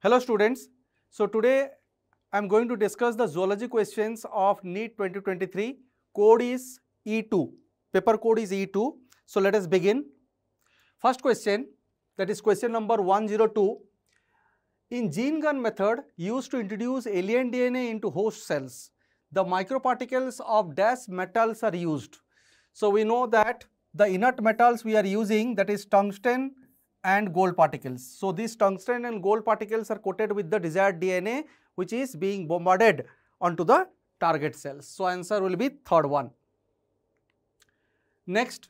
Hello students. So today I am going to discuss the zoology questions of NEET 2023. Code is E2. Paper code is E2. So let us begin. First question that is question number 102. In gene gun method used to introduce alien DNA into host cells, the microparticles of dash metals are used. So we know that the inert metals we are using that is tungsten, and gold particles. So, these tungsten and gold particles are coated with the desired DNA which is being bombarded onto the target cells. So, answer will be third one. Next,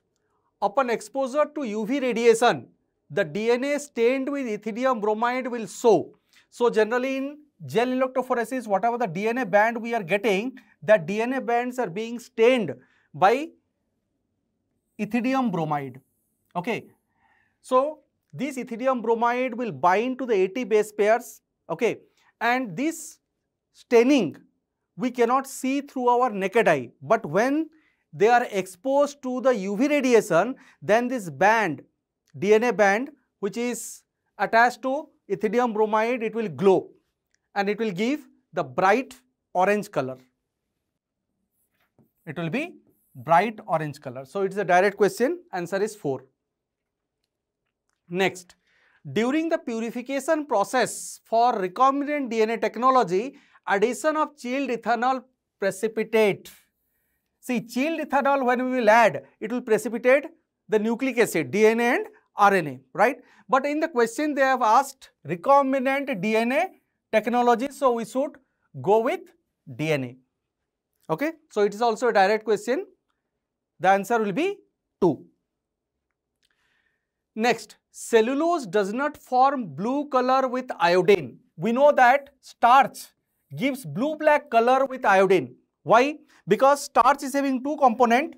upon exposure to UV radiation, the DNA stained with ethidium bromide will show. So, generally in gel electrophoresis, whatever the DNA band we are getting, that DNA bands are being stained by ethidium bromide. Okay. So, this ethidium bromide will bind to the 80 base pairs okay and this staining we cannot see through our naked eye but when they are exposed to the UV radiation then this band DNA band which is attached to ethidium bromide it will glow and it will give the bright orange color. It will be bright orange color. So, it is a direct question answer is 4. Next, during the purification process for recombinant DNA technology, addition of chilled ethanol precipitate. See, chilled ethanol when we will add, it will precipitate the nucleic acid, DNA and RNA, right? But in the question they have asked recombinant DNA technology, so we should go with DNA. Okay, so it is also a direct question. The answer will be 2. Next, cellulose does not form blue color with iodine. We know that starch gives blue-black color with iodine. Why? Because starch is having two component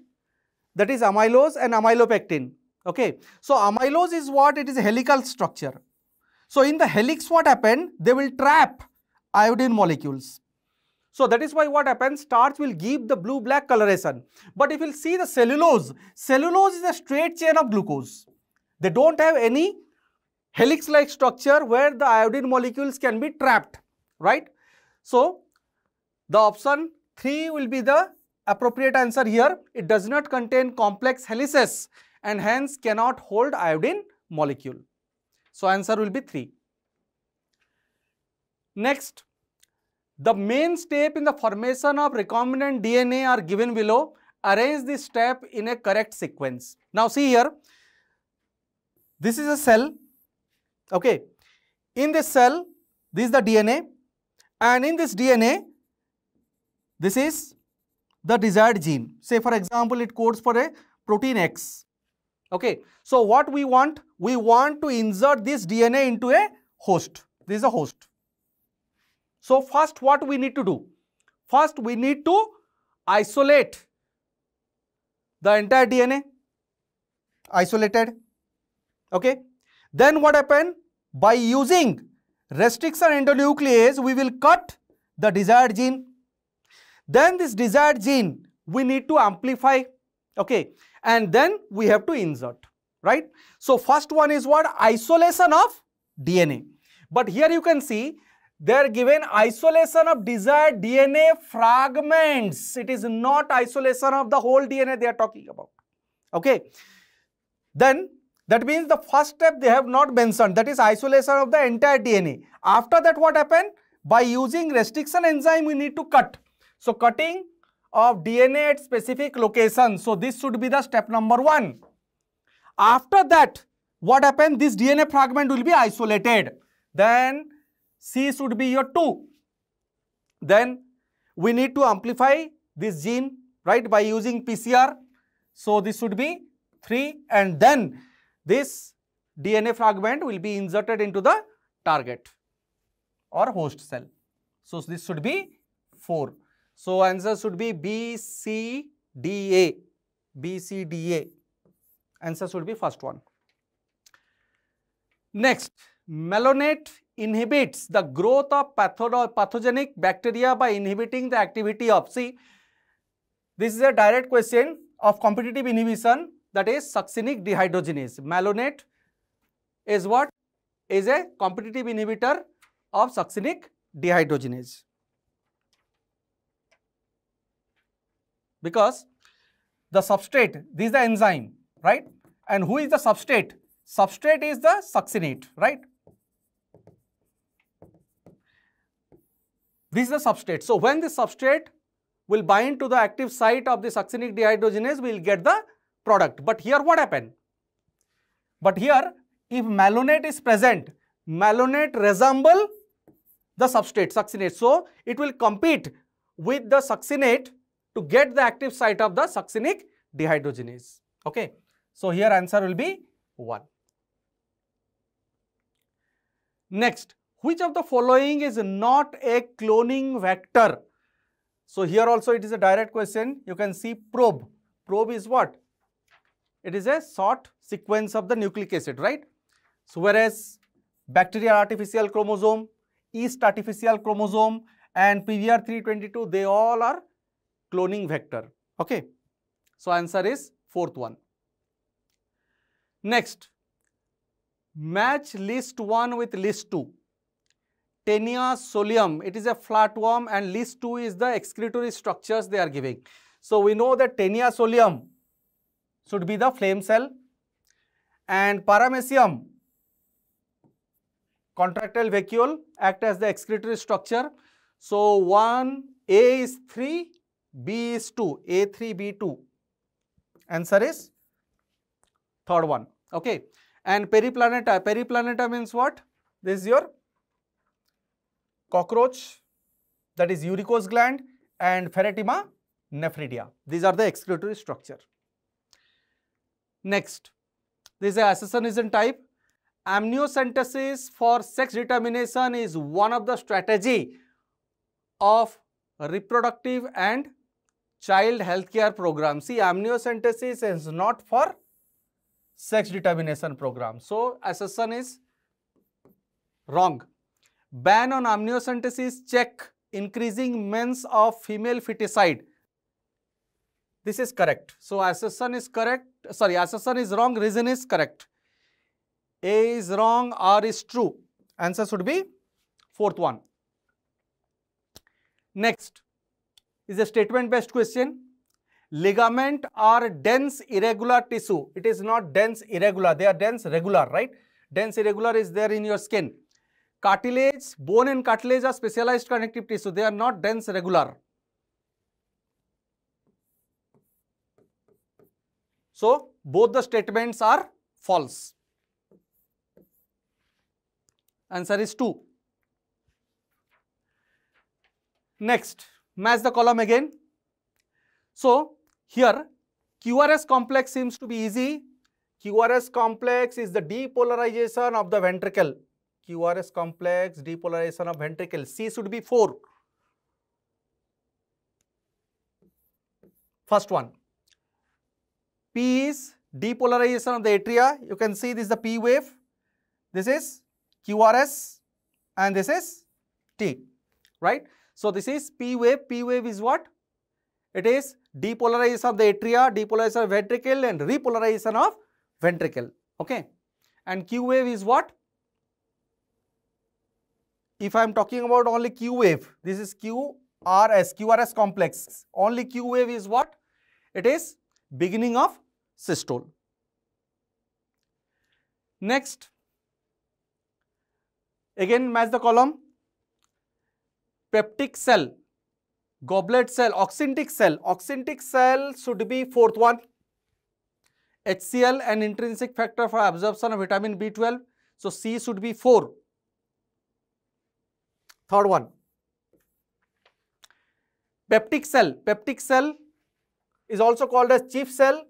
that is amylose and amylopectin. Okay. So, amylose is what? It is a helical structure. So, in the helix what happen? They will trap iodine molecules. So, that is why what happens? Starch will give the blue-black coloration. But if you see the cellulose, cellulose is a straight chain of glucose. They don't have any helix-like structure where the iodine molecules can be trapped, right? So, the option 3 will be the appropriate answer here. It does not contain complex helices and hence cannot hold iodine molecule. So, answer will be 3. Next, the main step in the formation of recombinant DNA are given below. Arrange this step in a correct sequence. Now, see here, this is a cell, okay. In this cell, this is the DNA and in this DNA, this is the desired gene. Say for example, it codes for a protein X, okay. So, what we want? We want to insert this DNA into a host. This is a host. So, first what we need to do? First we need to isolate the entire DNA, isolated Okay. Then what happened? By using restriction endonuclease, we will cut the desired gene. Then this desired gene, we need to amplify. Okay. And then we have to insert. Right. So, first one is what? Isolation of DNA. But here you can see they are given isolation of desired DNA fragments. It is not isolation of the whole DNA they are talking about. Okay. Then that means the first step they have not mentioned that is isolation of the entire DNA. After that what happened? By using restriction enzyme we need to cut. So cutting of DNA at specific location. So this should be the step number 1. After that what happened? This DNA fragment will be isolated. Then C should be your 2. Then we need to amplify this gene right by using PCR. So this should be 3 and then this DNA fragment will be inserted into the target or host cell. So, this should be 4. So, answer should be B, C, D, A. B, C, D, A. Answer should be first one. Next, malonate inhibits the growth of pathogenic bacteria by inhibiting the activity of, see, this is a direct question of competitive inhibition that is succinic dehydrogenase. Malonate is what? Is a competitive inhibitor of succinic dehydrogenase. Because the substrate, this is the enzyme, right? And who is the substrate? Substrate is the succinate, right? This is the substrate. So, when the substrate will bind to the active site of the succinic dehydrogenase, we will get the product. But here what happened? But here, if malonate is present, malonate resemble the substrate, succinate. So, it will compete with the succinate to get the active site of the succinic dehydrogenase. Okay. So, here answer will be 1. Next, which of the following is not a cloning vector? So, here also it is a direct question. You can see probe. Probe is what? It is a short sequence of the nucleic acid, right? So, whereas bacterial artificial chromosome, yeast artificial chromosome and pBR 322, they all are cloning vector. Okay. So, answer is fourth one. Next, match list 1 with list 2. Taenia solium, it is a flatworm and list 2 is the excretory structures they are giving. So, we know that Taenia solium should be the flame cell and paramecium contractile vacuole act as the excretory structure. So, 1 A is 3, B is 2, A3, B2. Answer is third one. Okay. And periplaneta, periplaneta means what? This is your cockroach that is uricose gland and Pheretima nephridia. These are the excretory structure. Next, this is a accessionism type. Amniocentesis for sex determination is one of the strategy of reproductive and child healthcare program. See, amniocentesis is not for sex determination program. So, assertion is wrong. Ban on amniocentesis check increasing means of female feticide. This is correct. So, assertion is correct. Sorry, assertion is wrong. Reason is correct. A is wrong. R is true. Answer should be fourth one. Next is a statement based question. Ligament are dense irregular tissue. It is not dense irregular. They are dense regular, right? Dense irregular is there in your skin. Cartilage, bone and cartilage are specialized connective tissue. They are not dense regular. So, both the statements are false. Answer is 2. Next, match the column again. So, here QRS complex seems to be easy. QRS complex is the depolarization of the ventricle. QRS complex, depolarization of ventricle. C should be 4. First one. P is depolarization of the atria. You can see this is the P wave. This is QRS and this is T, right? So, this is P wave. P wave is what? It is depolarization of the atria, depolarization of ventricle and repolarization of ventricle, okay? And Q wave is what? If I am talking about only Q wave, this is QRS, QRS complex. Only Q wave is what? It is beginning of systole. Next, again match the column. Peptic cell, goblet cell, oxyntic cell. Oxyntic cell should be fourth one. HCl an intrinsic factor for absorption of vitamin B12. So, C should be 4. Third one. Peptic cell. Peptic cell is also called as chief cell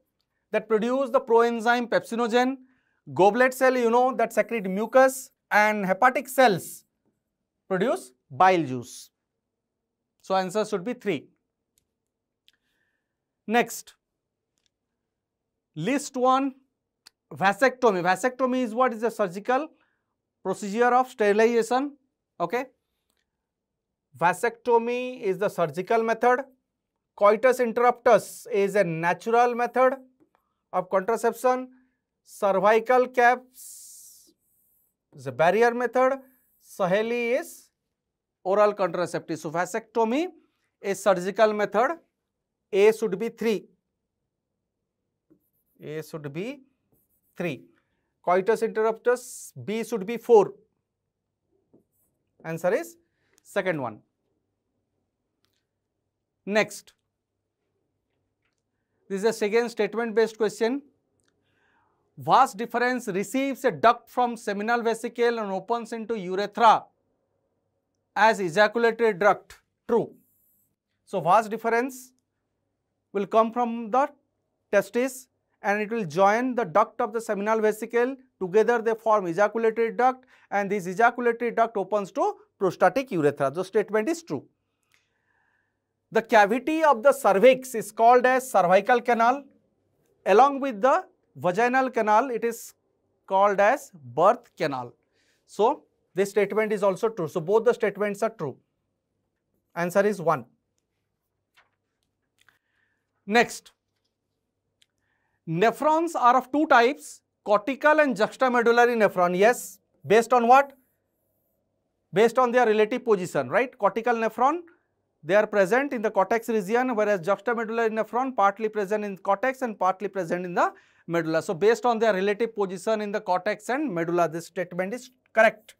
that produce the proenzyme pepsinogen. Goblet cell, you know, that secrete mucus and hepatic cells produce bile juice. So, answer should be 3. Next, list 1 vasectomy. Vasectomy is what is a surgical procedure of sterilization. Okay. Vasectomy is the surgical method. Coitus interruptus is a natural method of contraception. Cervical caps is a barrier method. Saheli is oral contraceptive. So, vasectomy is surgical method. A should be 3. A should be 3. Coitus interruptus, B should be 4. Answer is second one. Next, this is a second statement based question. Vas deferens receives a duct from seminal vesicle and opens into urethra as ejaculatory duct. True. So, vas deferens will come from the testis and it will join the duct of the seminal vesicle. Together they form ejaculatory duct and this ejaculatory duct opens to prostatic urethra. The statement is true. The cavity of the cervix is called as cervical canal. Along with the vaginal canal, it is called as birth canal. So, this statement is also true. So, both the statements are true. Answer is 1. Next, nephrons are of two types, cortical and juxtamedullary nephron. Yes, based on what? Based on their relative position, right? Cortical nephron, they are present in the cortex region, whereas juxtamedullary nephron partly present in cortex and partly present in the medulla. So, based on their relative position in the cortex and medulla, this statement is correct.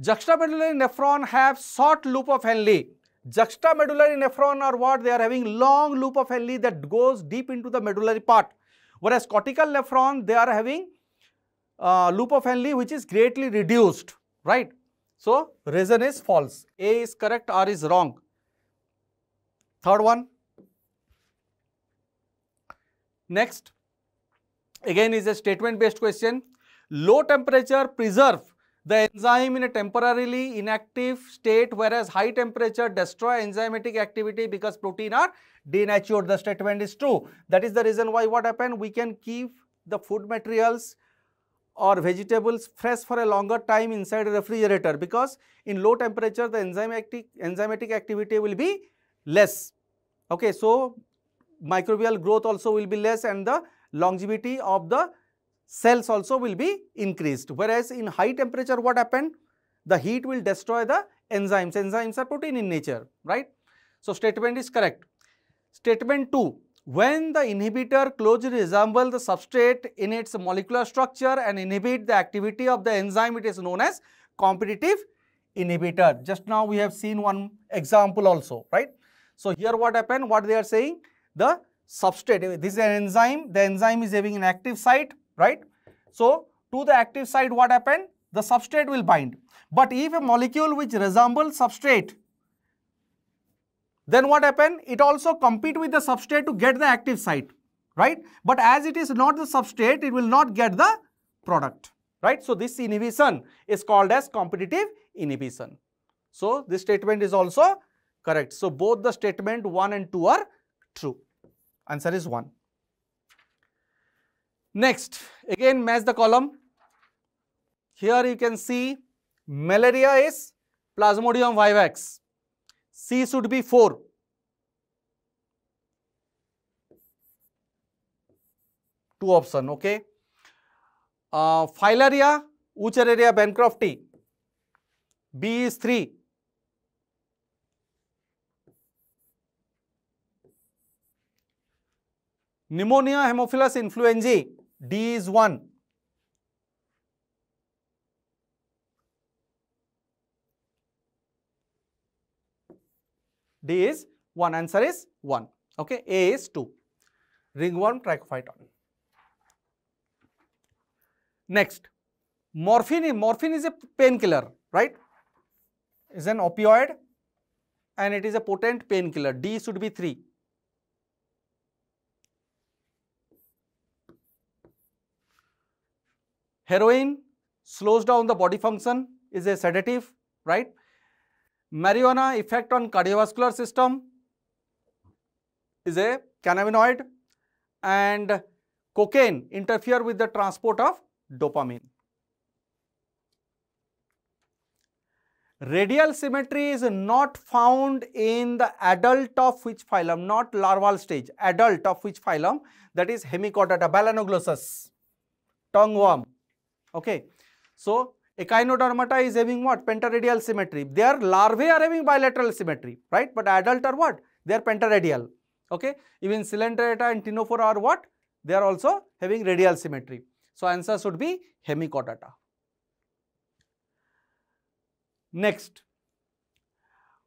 Juxtamedullary nephron have short loop of Henle. Juxtamedullary nephron are what? They are having long loop of Henle that goes deep into the medullary part. Whereas cortical nephron, they are having uh, loop of Henle which is greatly reduced, right? So, reason is false. A is correct, R is wrong. Third one. Next, again is a statement based question. Low temperature preserve the enzyme in a temporarily inactive state whereas high temperature destroy enzymatic activity because protein are denatured. The statement is true. That is the reason why what happened we can keep the food materials or vegetables fresh for a longer time inside a refrigerator because in low temperature the enzymatic, enzymatic activity will be less. Okay, so microbial growth also will be less and the longevity of the cells also will be increased. Whereas in high temperature what happened? The heat will destroy the enzymes. Enzymes are protein in nature, right? So statement is correct. Statement 2. When the inhibitor closely resembles the substrate in its molecular structure and inhibit the activity of the enzyme, it is known as competitive inhibitor. Just now we have seen one example also, right? So here what happened? What they are saying? The substrate, this is an enzyme, the enzyme is having an active site right. So, to the active site what happened? The substrate will bind. But if a molecule which resembles substrate, then what happened? It also compete with the substrate to get the active site, right? But as it is not the substrate, it will not get the product, right? So, this inhibition is called as competitive inhibition. So, this statement is also correct. So, both the statement 1 and 2 are true. Answer is 1. Next, again match the column. Here you can see malaria is Plasmodium vivax. C should be 4. Two option, okay. Uh, filaria, Wuchereria bancrofti. B is 3. Pneumonia Haemophilus influenzae D is 1. D is 1. Answer is 1. Okay. A is 2. Ringworm trichophyton. Next, morphine. Morphine is a painkiller, right? Is an opioid and it is a potent painkiller. D should be 3. Heroin slows down the body function, is a sedative, right? Marijuana effect on cardiovascular system is a cannabinoid and cocaine interfere with the transport of dopamine. Radial symmetry is not found in the adult of which phylum, not larval stage, adult of which phylum that is Hemichordata, Balanoglossus, tongue worm. Okay. So, Echinodermata is having what? Pentaradial symmetry. Their larvae are having bilateral symmetry, right? But adult are what? They are pentaradial. Okay. Even Coelenterata and Ctenophora are what? They are also having radial symmetry. So answer should be hemichordata. Next.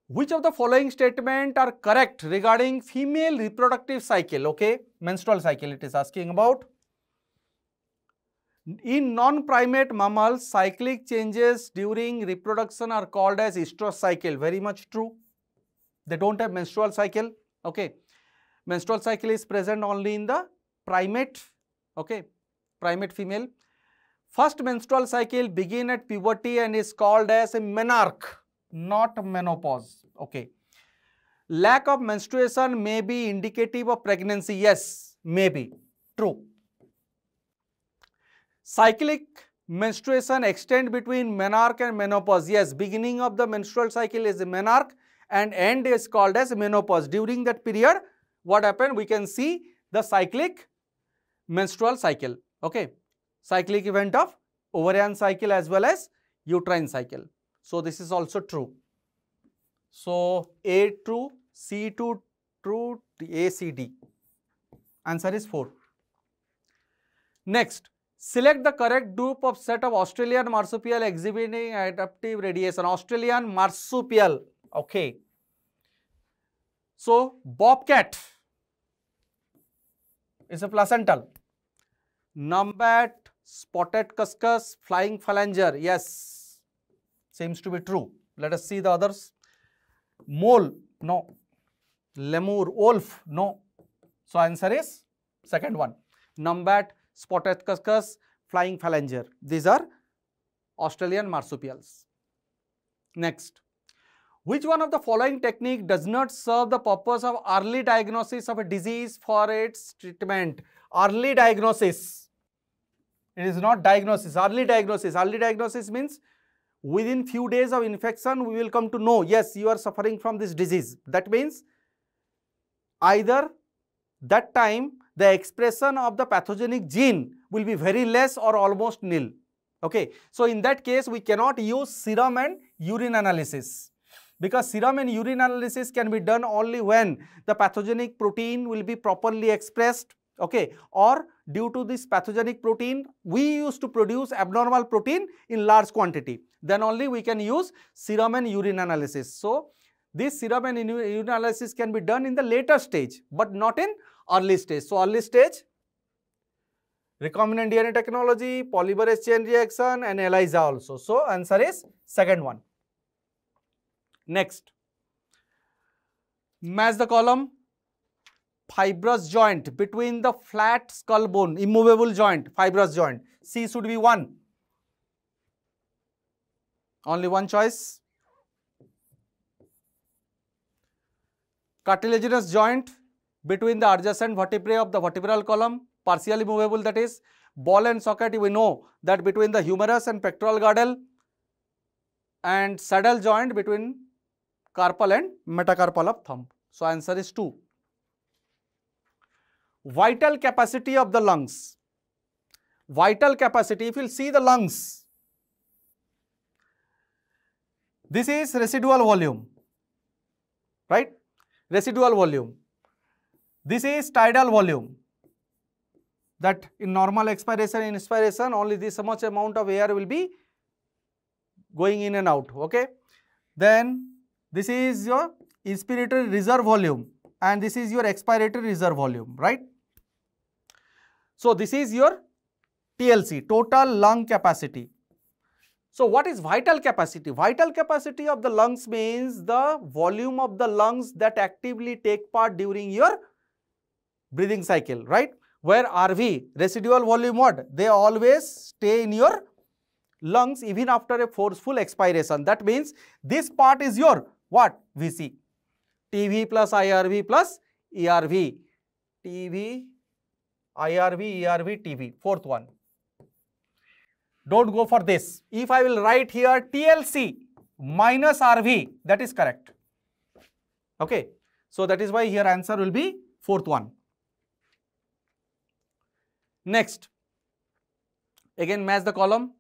Which of the following statement are correct regarding female reproductive cycle? Okay, menstrual cycle it is asking about. In non-primate mammals, cyclic changes during reproduction are called as estrous cycle. Very much true. They don't have menstrual cycle. Okay. Menstrual cycle is present only in the primate. Okay. Primate female. First menstrual cycle begin at puberty and is called as a menarche, not menopause. Okay. Lack of menstruation may be indicative of pregnancy. Yes, maybe. True. Cyclic menstruation extend between menarche and menopause. Yes, beginning of the menstrual cycle is menarche and end is called as menopause. During that period, what happened? We can see the cyclic menstrual cycle. Okay. Cyclic event of ovarian cycle as well as uterine cycle. So, this is also true. So, A true, C2 true, A, C, D. Answer is 4. Next, Select the correct group of set of Australian marsupial exhibiting adaptive radiation. Australian marsupial. Okay. So, bobcat is a placental. Numbat, spotted cuscus, flying phalanger. Yes, seems to be true. Let us see the others. Mole, no. Lemur, wolf, no. So, answer is second one. Numbat, spotted cuscus, flying phalanger. These are Australian marsupials. Next, which one of the following technique does not serve the purpose of early diagnosis of a disease for its treatment? Early diagnosis. It is not diagnosis, early diagnosis. Early diagnosis means within few days of infection, we will come to know, yes, you are suffering from this disease. That means either that time the expression of the pathogenic gene will be very less or almost nil. Okay. So, in that case, we cannot use serum and urine analysis because serum and urine analysis can be done only when the pathogenic protein will be properly expressed okay or due to this pathogenic protein we used to produce abnormal protein in large quantity then only we can use serum and urine analysis so this serum and urine analysis can be done in the later stage but not in early stage. So, early stage recombinant DNA technology, polymerase chain reaction and ELISA also. So, answer is second one. Next, match the column fibrous joint between the flat skull bone, immovable joint, fibrous joint. C should be 1. Only one choice. Cartilaginous joint between the adjacent vertebrae of the vertebral column, partially movable that is. Ball and socket we know that between the humerus and pectoral girdle and saddle joint between carpal and metacarpal of thumb. So, answer is 2. Vital capacity of the lungs. Vital capacity, if you see the lungs, this is residual volume, right? Residual volume. This is tidal volume. That in normal expiration and inspiration only this much amount of air will be going in and out okay? Then this is your inspiratory reserve volume and this is your expiratory reserve volume right? So this is your TLC total lung capacity. So what is vital capacity? Vital capacity of the lungs means the volume of the lungs that actively take part during your breathing cycle, right? Where RV, residual volume what? They always stay in your lungs even after a forceful expiration. That means this part is your what? VC. TV plus IRV plus ERV. TV, IRV, ERV, TV. Fourth one. Don't go for this. If I will write here TLC minus RV, that is correct. Okay. So that is why here answer will be fourth one. Next, again match the column.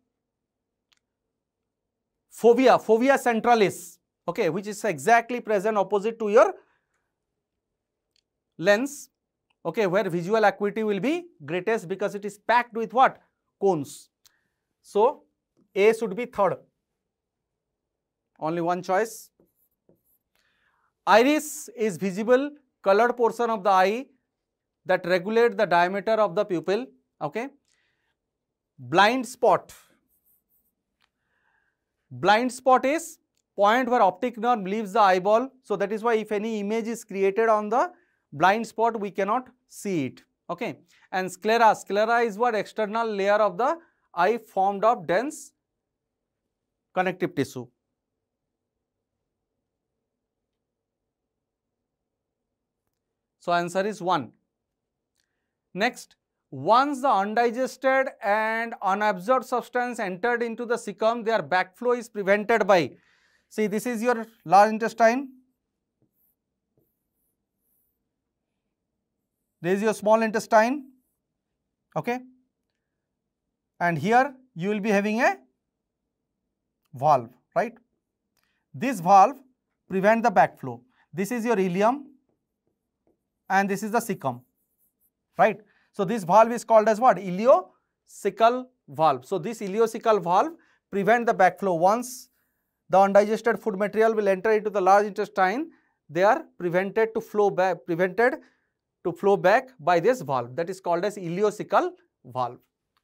fovea, fovea centralis, okay, which is exactly present opposite to your lens, okay, where visual acuity will be greatest because it is packed with what? Cones. So, A should be third. Only one choice. Iris is visible colored portion of the eye that regulate the diameter of the pupil. Okay. Blind spot. Blind spot is point where optic nerve leaves the eyeball. So, that is why if any image is created on the blind spot, we cannot see it. Okay. And sclera, sclera is what external layer of the eye formed of dense connective tissue. So, answer is 1. Next, once the undigested and unabsorbed substance entered into the cecum, their backflow is prevented by, see this is your large intestine, this is your small intestine, okay, and here you will be having a valve, right. This valve prevent the backflow. This is your ileum and this is the cecum, right. So, this valve is called as what? Ileocecal valve. So, this ileocecal valve prevent the backflow. Once the undigested food material will enter into the large intestine, they are prevented to flow back, prevented to flow back by this valve that is called as ileocecal valve.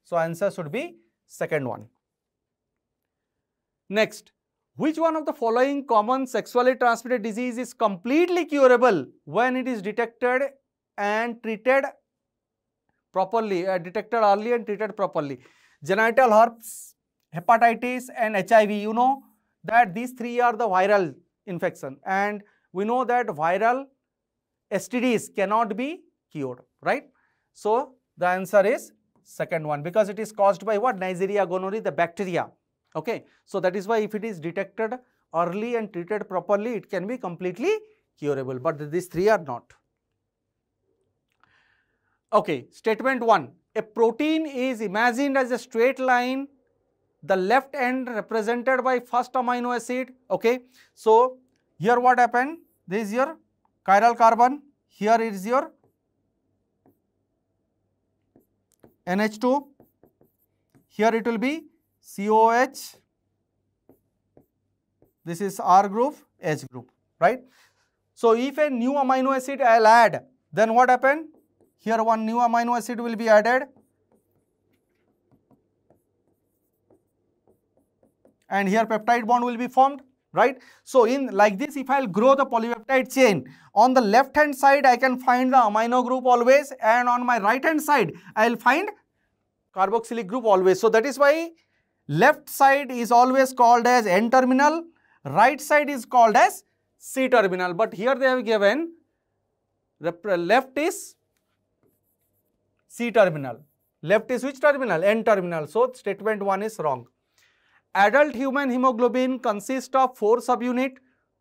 So, answer should be second one. Next, which one of the following common sexually transmitted disease is completely curable when it is detected and treated properly, uh, detected early and treated properly? Genital herpes, hepatitis and HIV, you know that these three are the viral infection and we know that viral STDs cannot be cured, right? So, the answer is second one because it is caused by what? Neisseria gonorrhoeae, the bacteria. Okay. So, that is why if it is detected early and treated properly, it can be completely curable, but these three are not. Okay. Statement 1. A protein is imagined as a straight line, the left end represented by first amino acid. Okay. So, here what happened? This is your chiral carbon, here is your NH2, here it will be COH, this is R group, H group, right. So, if a new amino acid I will add, then what happen? Here one new amino acid will be added and here peptide bond will be formed, right. So, in like this if I will grow the polypeptide chain, on the left hand side I can find the amino group always and on my right hand side I will find carboxylic group always. So, that is why left side is always called as N terminal, right side is called as C terminal, but here they have given left is C terminal, left is which terminal? N terminal. So, statement 1 is wrong. Adult human hemoglobin consists of 4 subunit,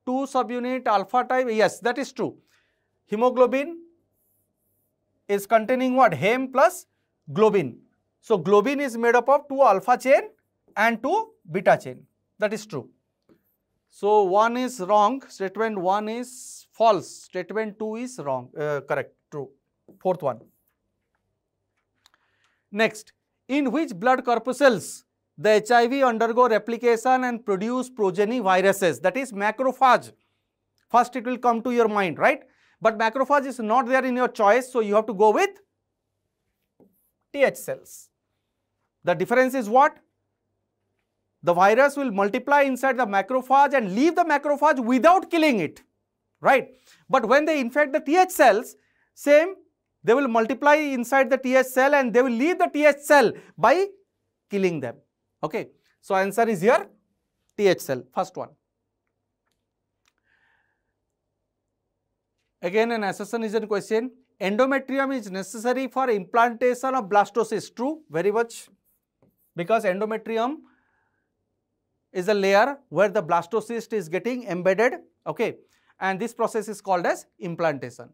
2 subunit alpha type, yes that is true. Hemoglobin is containing what? Hem plus globin. So, globin is made up of 2 alpha chain and 2 beta chain. That is true. So, 1 is wrong, statement 1 is false, statement 2 is wrong, uh, correct, true. Fourth one. Next, in which blood corpuscles the HIV undergo replication and produce progeny viruses, that is macrophage. First it will come to your mind, right? But macrophage is not there in your choice, so you have to go with TH cells. The difference is what? The virus will multiply inside the macrophage and leave the macrophage without killing it, right? But when they infect the TH cells, same, they will multiply inside the TH cell and they will leave the TH cell by killing them, okay? So, answer is here TH cell, first one. Again an assassination question, endometrium is necessary for implantation of blastocyst, true, very much because endometrium is a layer where the blastocyst is getting embedded okay and this process is called as implantation.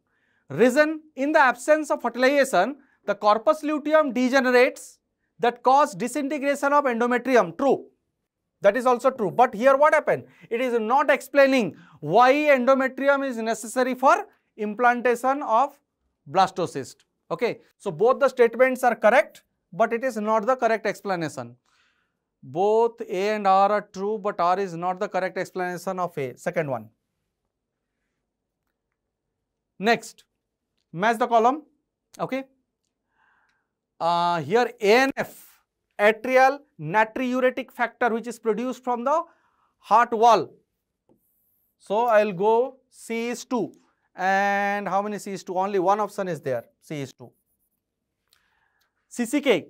Reason in the absence of fertilization the corpus luteum degenerates that cause disintegration of endometrium true That is also true. But here what happened? It is not explaining why endometrium is necessary for implantation of blastocyst. Okay. So both the statements are correct, but it is not the correct explanation. Both A and R are true, but R is not the correct explanation of A. Second one. Next, match the column. Okay. Uh, here ANF atrial natriuretic factor which is produced from the heart wall. So, I will go C is 2 and how many C is 2? Only one option is there, C is 2. CCK,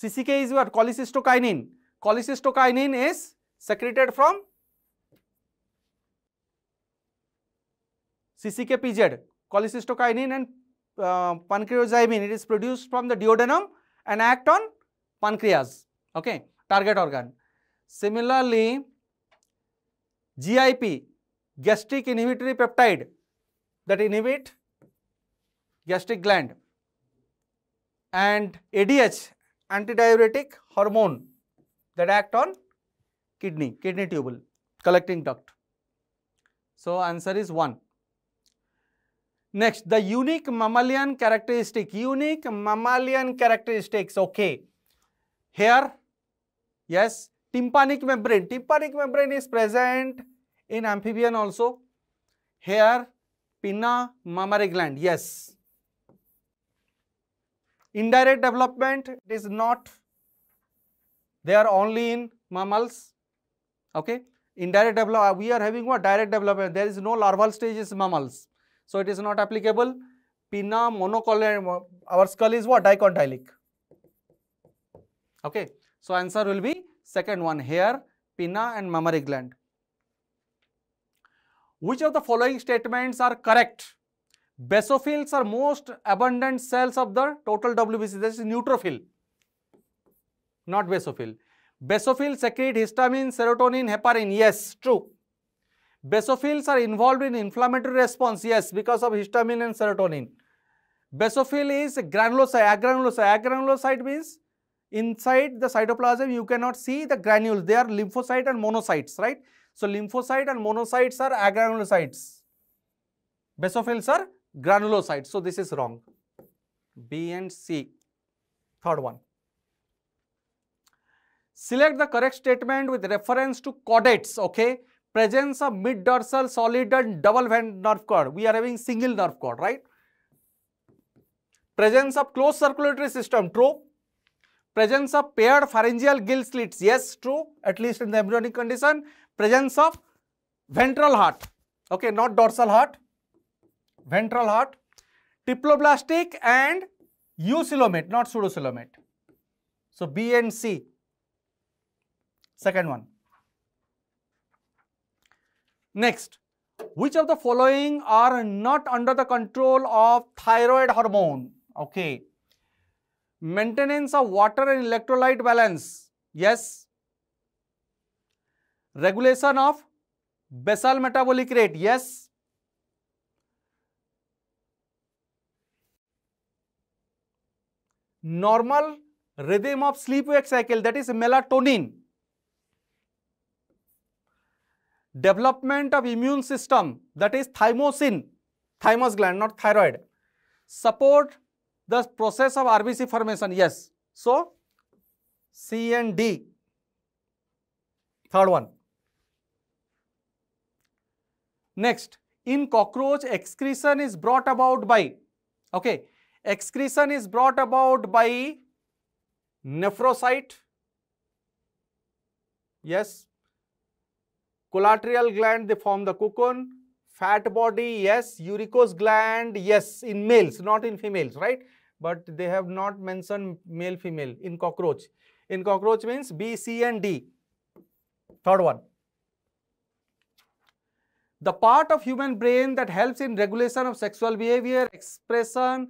CCK is what? Cholecystokinin. Cholecystokinin is secreted from CCK-PZ, cholecystokinin and uh, pancreozymin. It is produced from the duodenum and act on pancreas, okay, target organ. Similarly, GIP, gastric inhibitory peptide that inhibit gastric gland and ADH, antidiuretic hormone that act on kidney, kidney tubule, collecting duct. So, answer is 1. Next, the unique mammalian characteristic, unique mammalian characteristics, okay. Here, yes, tympanic membrane. Tympanic membrane is present in amphibian also. Here, pinna mammary gland, yes. Indirect development, is not. They are only in mammals. Okay. Indirect development, we are having what? Direct development. There is no larval stage in mammals. So, it is not applicable. Pinna monocotyl, our skull is what? Dicondylic. Okay. So, answer will be second one here, pinna and mammary gland. Which of the following statements are correct? Basophils are most abundant cells of the total WBC, this is neutrophil, not basophil. Basophils secrete histamine, serotonin, heparin, yes, true. Basophils are involved in inflammatory response, yes, because of histamine and serotonin. Basophil is granulocyte, agranulocyte. Agranulocyte means inside the cytoplasm you cannot see the granules. They are lymphocyte and monocytes right? So lymphocyte and monocytes are agranulocytes. Basophils are granulocytes. So this is wrong. B and c. Third one. Select the correct statement with reference to chordates okay presence of mid dorsal solid and double vent nerve cord we are having single nerve cord right presence of closed circulatory system true Presence of paired pharyngeal gill slits. Yes, true, at least in the embryonic condition. Presence of ventral heart. Okay, not dorsal heart. Ventral heart. Diploblastic and eucoelomate, not pseudocoelomate. So, B and C. Second one. Next, which of the following are not under the control of thyroid hormone? Okay, maintenance of water and electrolyte balance. Yes. Regulation of basal metabolic rate. Yes. Normal rhythm of sleep wake cycle that is melatonin development of immune system that is thymosin thymus gland not thyroid support the process of RBC formation, yes. So, C and D, third one. Next, in cockroach, excretion is brought about by, okay, excretion is brought about by nephrocyte, yes, collaterial gland, they form the cocoon, fat body, yes, uricose gland, yes, in males, not in females, right? but they have not mentioned male female in cockroach. In cockroach means B, C and D. Third one. The part of human brain that helps in regulation of sexual behavior, expression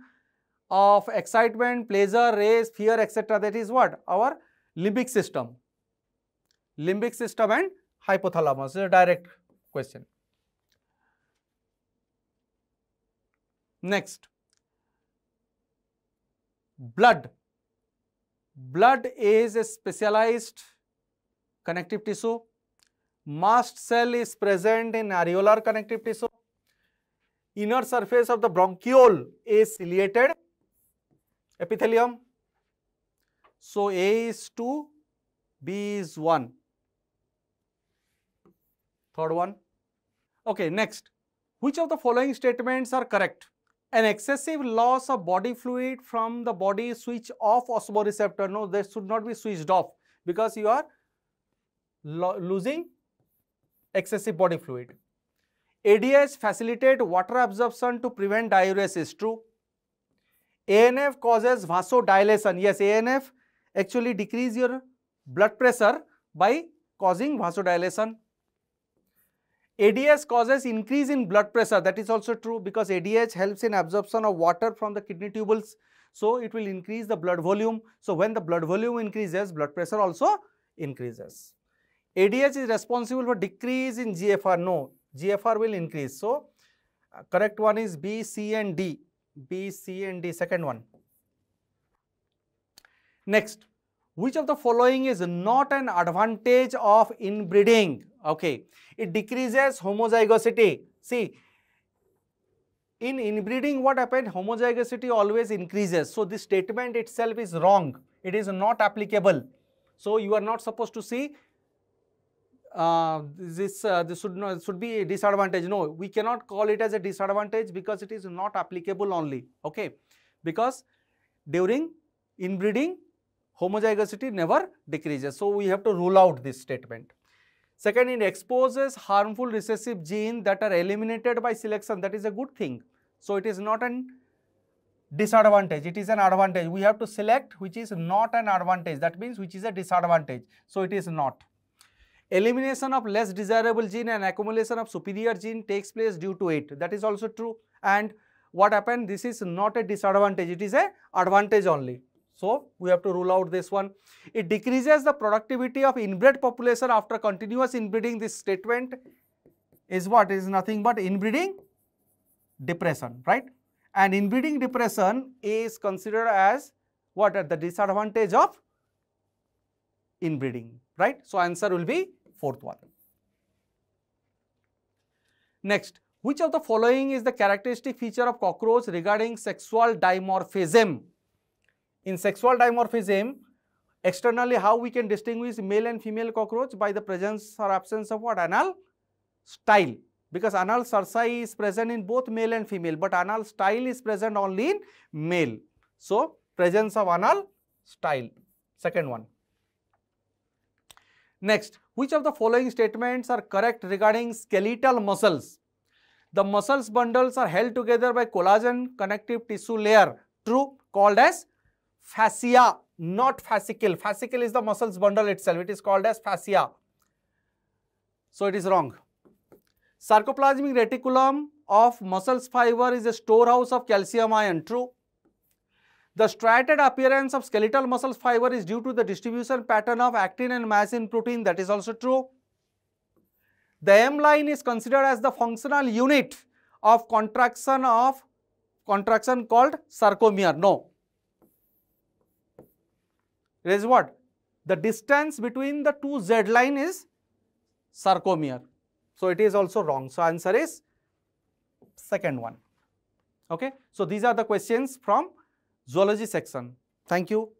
of excitement, pleasure, rage, fear, etc. That is what? Our limbic system. Limbic system and hypothalamus. Is a direct question. Next blood blood is a specialized connective tissue. Mast cell is present in areolar connective tissue. Inner surface of the bronchiole is ciliated epithelium. So, A is 2, B is 1. Third one. Okay, next. Which of the following statements are correct? An excessive loss of body fluid from the body switch off osmoreceptor. No, they should not be switched off because you are lo losing excessive body fluid. ADH facilitate water absorption to prevent diuresis. True. ANF causes vasodilation. Yes, ANF actually decrease your blood pressure by causing vasodilation. ADH causes increase in blood pressure that is also true because ADH helps in absorption of water from the kidney tubules. So, it will increase the blood volume. So, when the blood volume increases blood pressure also increases. ADH is responsible for decrease in GFR. No, GFR will increase. So, uh, correct one is B, C and D. B, C and D second one. Next, which of the following is not an advantage of inbreeding? Okay, it decreases homozygosity. See, in inbreeding what happened? Homozygosity always increases. So, this statement itself is wrong. It is not applicable. So, you are not supposed to see uh, this uh, this should not should be a disadvantage. No, we cannot call it as a disadvantage because it is not applicable only. Okay, because during inbreeding homozygosity never decreases. So, we have to rule out this statement. Second, it exposes harmful recessive genes that are eliminated by selection. That is a good thing. So, it is not an disadvantage, it is an advantage. We have to select which is not an advantage. That means which is a disadvantage. So, it is not. Elimination of less desirable gene and accumulation of superior gene takes place due to it. That is also true. And what happened? This is not a disadvantage. It is a advantage only. So, we have to rule out this one. It decreases the productivity of inbred population after continuous inbreeding. This statement is what is nothing but inbreeding depression, right? And inbreeding depression is considered as what at the disadvantage of inbreeding, right? So, answer will be fourth one. Next, which of the following is the characteristic feature of cockroach regarding sexual dimorphism? In sexual dimorphism, externally how we can distinguish male and female cockroach by the presence or absence of what? Anal style. Because anal cerci is present in both male and female, but anal style is present only in male. So, presence of anal style. Second one. Next, which of the following statements are correct regarding skeletal muscles? The muscles bundles are held together by collagen connective tissue layer, true, called as fascia, not fascicle. Fascicle is the muscles bundle itself. It is called as fascia. So, it is wrong. Sarcoplasmic reticulum of muscles fiber is a storehouse of calcium ion. True. The striated appearance of skeletal muscle fiber is due to the distribution pattern of actin and myosin protein. That is also true. The M line is considered as the functional unit of contraction of contraction called sarcomere. No, is what? The distance between the two Z line is sarcomere. So, it is also wrong. So, answer is second one. Okay. So, these are the questions from zoology section. Thank you.